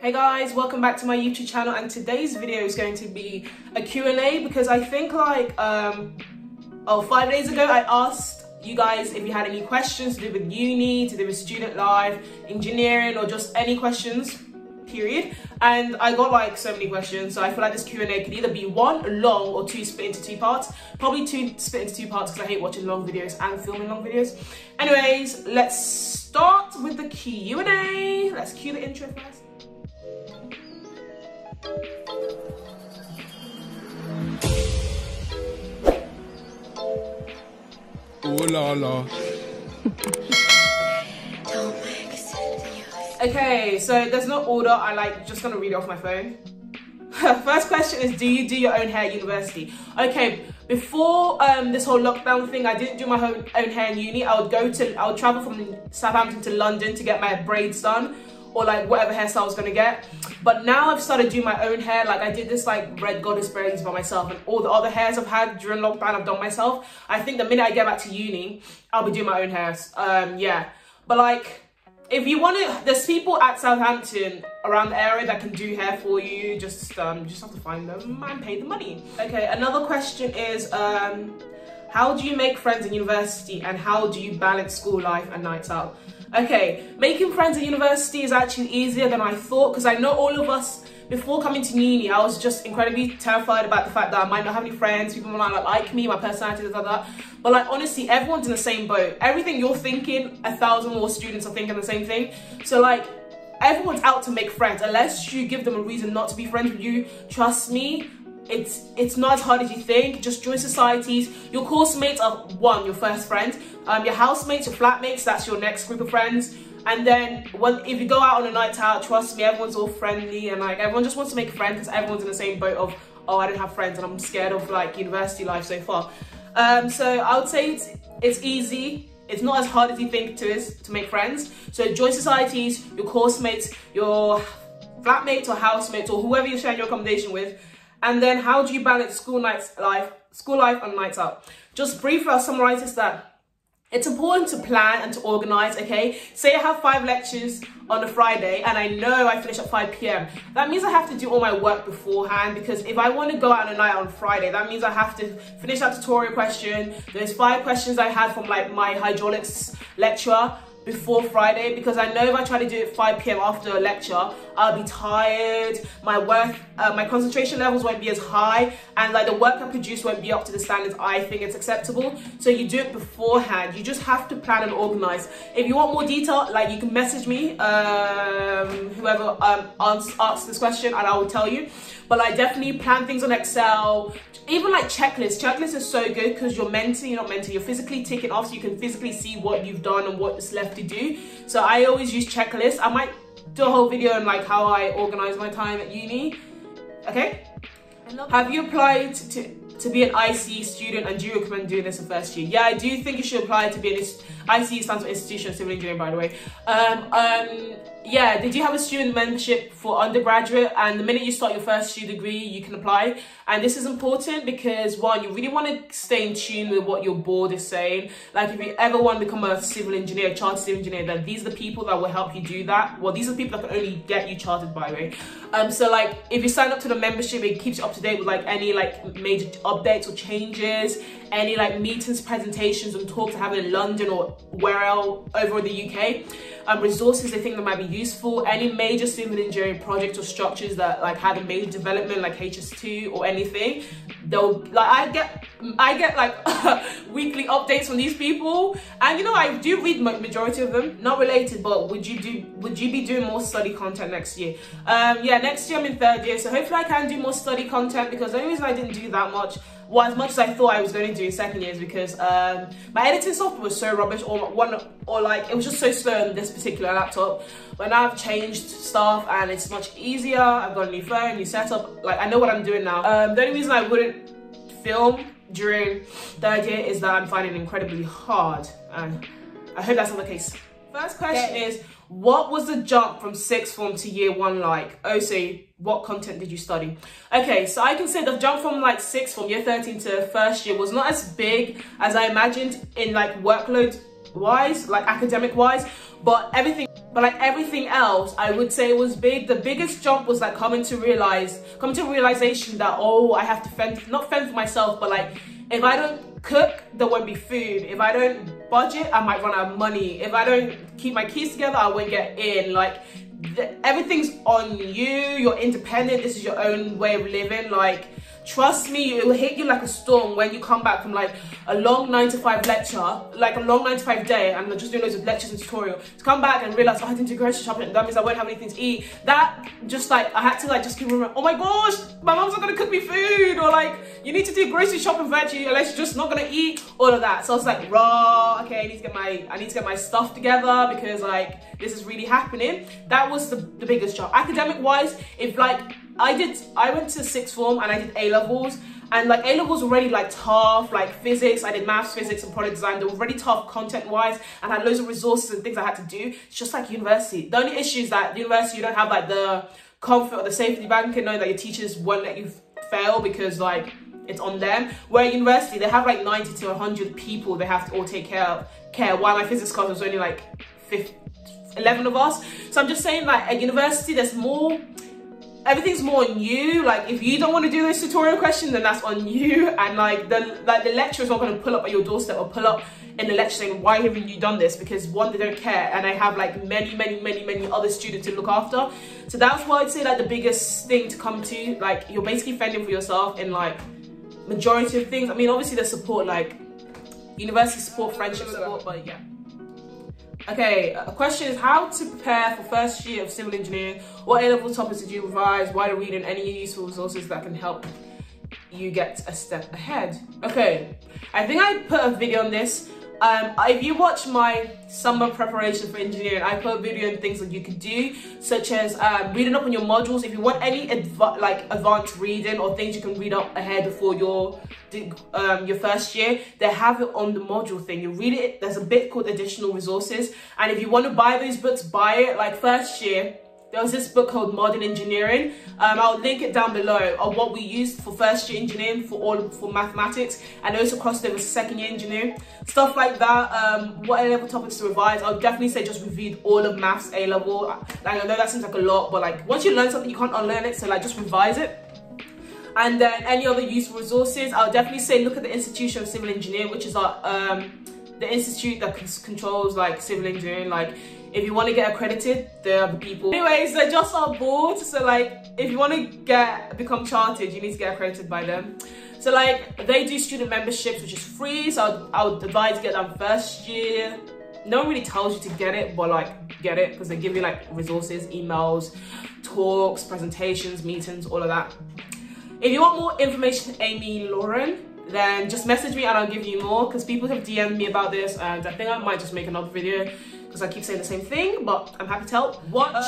Hey guys, welcome back to my YouTube channel and today's video is going to be a Q&A because I think like, um, oh, five days ago I asked you guys if you had any questions to do with uni, to do with student life, engineering or just any questions period. And i got like so many questions so i feel like this q&a could either be one long or two split into two parts. Probably two split into two parts because i hate watching long videos and filming long videos. Anyways let's start with the q&a let's cue the intro first Oh la la. Okay, so there's no order. I like just gonna read it off my phone. First question is, do you do your own hair at university? Okay, before um, this whole lockdown thing, I didn't do my own, own hair in uni. I would go to, I would travel from Southampton to London to get my braids done or like whatever hairstyle I was gonna get. But now I've started doing my own hair. Like I did this like red goddess braids by myself and all the other hairs I've had during lockdown I've done myself. I think the minute I get back to uni, I'll be doing my own hairs. Um, yeah. But like, if you want to, there's people at Southampton around the area that can do hair for you. Just um, just have to find them and pay the money. Okay, another question is, um, how do you make friends in university and how do you balance school life and nights out? Okay, making friends at university is actually easier than I thought because I know all of us, before coming to uni, I was just incredibly terrified about the fact that I might not have any friends, people might not like me, my personality, is like that. But like, honestly, everyone's in the same boat. Everything you're thinking, a thousand more students are thinking the same thing. So like, everyone's out to make friends. Unless you give them a reason not to be friends with you, trust me, it's it's not as hard as you think? Just join societies. Your course mates are one your first friend. Um your housemates your flatmates that's your next group of friends. And then when if you go out on a night out trust me everyone's all friendly and like everyone just wants to make friends because everyone's in the same boat of oh i don't have friends and i'm scared of like university life so far. Um so i would say it's it's easy. It's not as hard as you think it is to make friends. So join societies your course mates your flatmates or housemates or whoever you're sharing your accommodation with and then how do you balance school nights life, school life and nights out? Just briefly, I'll summarize this that it's important to plan and to organize, okay? Say I have five lectures on a Friday and I know I finish at 5 p.m. That means I have to do all my work beforehand because if I want to go out on a night on Friday, that means I have to finish that tutorial question. There's five questions I had from like my hydraulics lecturer before Friday because I know if I try to do it 5 p.m. after a lecture, I'll be tired, my work, uh, my concentration levels won't be as high, and like the work I produce won't be up to the standards I think it's acceptable. So you do it beforehand. You just have to plan and organize. If you want more detail, like you can message me, um, whoever um, asks this question, and I will tell you. But like definitely plan things on Excel, even like checklists. Checklists are so good because you're mentally, you're not mentally, you're physically ticking off so you can physically see what you've done and what's left to do. So I always use checklists. I might do a whole video on like how I organize my time at uni. Okay? Have you applied to to be an ICE student and do you recommend doing this in first year? Yeah, I do think you should apply to be an ICE stands for Institution of Civil Engineering by the way. Um, um, yeah, they do have a student membership for undergraduate and the minute you start your first year degree, you can apply. And this is important because one, you really want to stay in tune with what your board is saying. Like if you ever want to become a civil engineer, chartered civil engineer, then these are the people that will help you do that. Well, these are the people that can only get you chartered by the way. Um, so like if you sign up to the membership, it keeps you up to date with like any like major updates or changes, any like meetings, presentations and talks have in London or where else over the UK. Um, resources they think that might be useful, any major civil engineering projects or structures that like have a major development like HS2 or anything, they'll like I get I get like weekly updates from these people. And you know I do read majority of them not related but would you do would you be doing more study content next year? Um yeah next year I'm in third year so hopefully I can do more study content because the only reason I didn't do that much well, as much as I thought I was going to do in second year is because um, my editing software was so rubbish or one or like it was just so slow on this particular laptop. But now I've changed stuff and it's much easier. I've got a new phone, new setup. Like I know what I'm doing now. Um, the only reason I wouldn't film during third year is that I'm finding it incredibly hard and I hope that's not the case. First question is, what was the jump from sixth form to year one like? Oh, so what content did you study? Okay, so I can say the jump from like sixth form, year 13 to first year was not as big as I imagined in like workload wise, like academic wise, but everything but like everything else i would say was big. The biggest jump was like coming to realize coming to realization that oh i have to fend not fend for myself but like if i don't cook there won't be food. If i don't budget i might run out of money. If i don't keep my keys together i won't get in. Like everything's on you. You're independent. This is your own way of living. Like trust me it will hit you like a storm when you come back from like a long nine to five lecture like a long nine to five day and just doing loads of lectures and tutorial to come back and realize oh, I didn't do grocery shopping that means I won't have anything to eat. That just like I had to like just keep remembering oh my gosh my mom's not gonna cook me food or like you need to do grocery shopping virtually unless you're just not gonna eat all of that. So I was like raw okay I need to get my I need to get my stuff together because like this is really happening. That was the, the biggest job academic wise if like I did, I went to sixth form and I did A levels and like A levels were already like tough, like physics, I did maths, physics and product design. They were really tough content wise and had loads of resources and things I had to do. It's just like university. The only issue is that university, you don't have like the comfort or the safety blanket knowing that your teachers won't let you fail because like it's on them. Where at university, they have like 90 to 100 people they have to all take care of. Care. While my physics class was only like 50, 11 of us. So I'm just saying like at university, there's more everything's more on you. Like if you don't want to do those tutorial questions then that's on you. And like the like the lecturer's not going to pull up at your doorstep or pull up in the lecture saying why haven't you done this? Because one they don't care. And I have like many many many many other students to look after. So that's why I'd say like the biggest thing to come to like you're basically fending for yourself in like majority of things. I mean obviously there's support like university support friendship support but yeah Okay, a question is how to prepare for first year of civil engineering. What A-level topics did you revise? Why read and any useful resources that can help you get a step ahead? Okay, I think I put a video on this um, if you watch my summer preparation for engineering, I put a video on things that you can do, such as um, reading up on your modules. If you want any adv like advanced reading or things you can read up ahead before your um, your first year, they have it on the module thing. You read it. There's a bit called additional resources, and if you want to buy those books, buy it. Like first year, there was this book called Modern Engineering. Um, I'll link it down below of what we used for first year engineering for all for mathematics and also crossed over to second year engineering. Stuff like that. Um, what A level topics to revise? I'll definitely say just reviewed all of maths A level. Like, I know that seems like a lot, but like once you learn something, you can't unlearn it. So like just revise it. And then any other useful resources, I'll definitely say look at the Institution of Civil Engineering, which is our um, the institute that controls like civil engineering, like if you want to get accredited, there are the people. Anyways, they're just our board. So like, if you want to get become chartered, you need to get accredited by them. So like, they do student memberships, which is free. So I would advise get that first year. No one really tells you to get it, but like, get it because they give you like resources, emails, talks, presentations, meetings, all of that. If you want more information, Amy Lauren, then just message me and I'll give you more because people have DM'd me about this and I think I might just make another video because I keep saying the same thing, but I'm happy to help. What uh,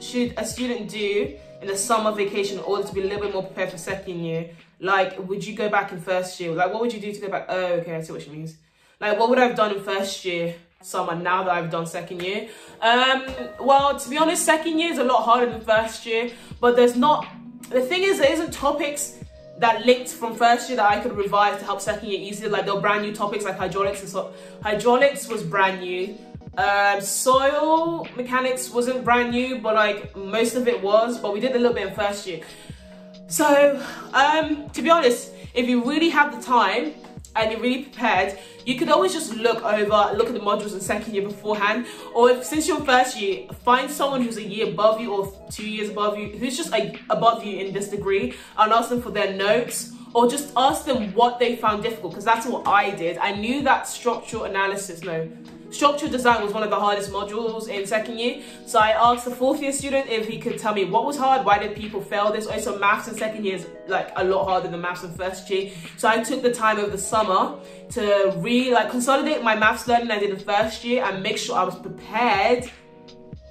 should a student do in the summer vacation in order to be a little bit more prepared for second year? Like, would you go back in first year? Like, what would you do to go back? Oh, okay, I see what she means. Like, what would I have done in first year summer now that I've done second year? Um, well, to be honest, second year is a lot harder than first year, but there's not, the thing is, there isn't topics that linked from first year that I could revise to help second year easier. Like there were brand new topics like hydraulics and so hydraulics was brand new. Um, soil mechanics wasn't brand new, but like most of it was, but we did a little bit in first year. So, um, to be honest, if you really have the time and you're really prepared, you could always just look over, look at the modules in second year beforehand, or if since you're first year, find someone who's a year above you or two years above you, who's just like above you in this degree, and ask them for their notes or just ask them what they found difficult because that's what I did. I knew that structural analysis, no, Structural design was one of the hardest modules in second year. So I asked the fourth year student if he could tell me what was hard, why did people fail this? Oh, also maths in second year is like a lot harder than maths in first year. So I took the time over the summer to really like consolidate my maths learning I did in first year and make sure I was prepared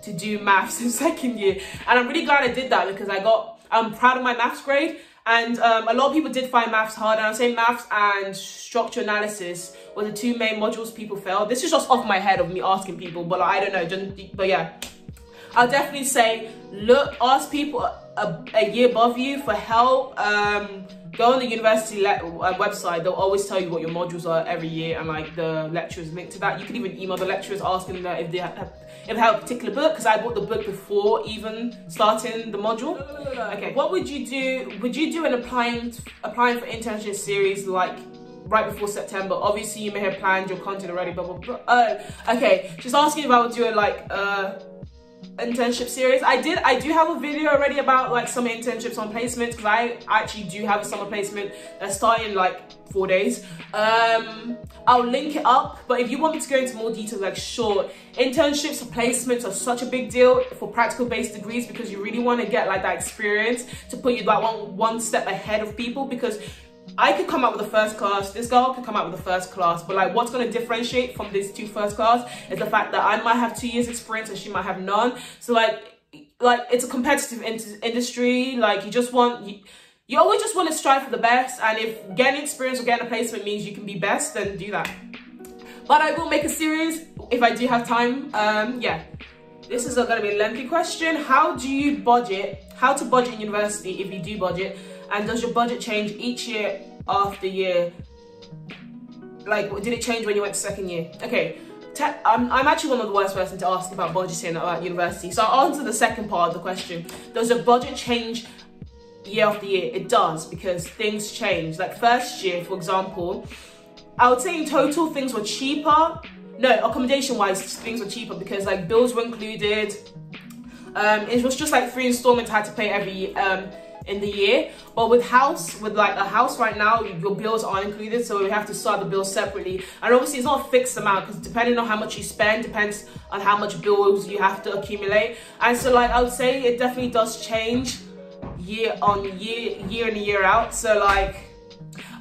to do maths in second year. And I'm really glad I did that because I got, I'm proud of my maths grade and um, a lot of people did find maths hard, and I'd say maths and structure analysis were the two main modules people failed. This is just off my head of me asking people, but like, I don't know. But yeah, I'll definitely say look, ask people a, a year above you for help. Um, go on the university uh, website they'll always tell you what your modules are every year and like the lecturers linked to that you can even email the lecturers asking them if they have have a particular book because I bought the book before even starting the module. Okay, what would you do? Would you do an applying applying for internship series like right before September? Obviously, you may have planned your content already, blah blah blah. Uh, okay, just asking if I would do it like uh internship series. I did, I do have a video already about like some internships on placements because I actually do have a summer placement that's starting like four days. Um, I'll link it up, but if you want me to go into more details, like sure, internships or placements are such a big deal for practical based degrees because you really want to get like that experience to put you like one, one step ahead of people because I could come out with a first class, this girl could come out with a first class, but like what's gonna differentiate from these two first class is the fact that I might have two years experience and she might have none. So like, like it's a competitive in industry, like you just want, you, you always just want to strive for the best and if getting experience or getting a placement means you can be best, then do that. But I will make a series if I do have time, um, yeah. This is gonna be a lengthy question. How do you budget, how to budget in university if you do budget? And does your budget change each year after year? Like, did it change when you went to second year? Okay, I'm, I'm actually one of the worst person to ask about budgeting at university. So I'll answer the second part of the question. Does your budget change year after year? It does because things change. Like first year, for example, I would say in total things were cheaper. No, accommodation wise, things were cheaper because like bills were included. Um, it was just like three installments I had to pay every um, in the year. But with house, with like a house right now, your bills are included, so we have to start the bills separately. And obviously, it's not a fixed amount because depending on how much you spend, depends on how much bills you have to accumulate. And so, like I would say, it definitely does change year on year, year in year out. So like.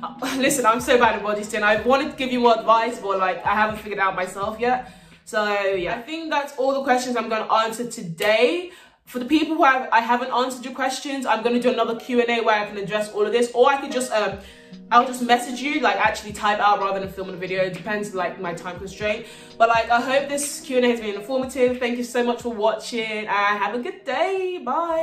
Listen, I'm so bad at body budgeting. I wanted to give you more advice, but like I haven't figured out myself yet. So yeah, I think that's all the questions I'm going to answer today. For the people who have, I haven't answered your questions, I'm going to do another Q&A where I can address all of this. Or I could just, um, I'll just message you, like actually type out rather than filming a video. It depends like my time constraint. But like, I hope this Q&A has been informative. Thank you so much for watching and have a good day. Bye.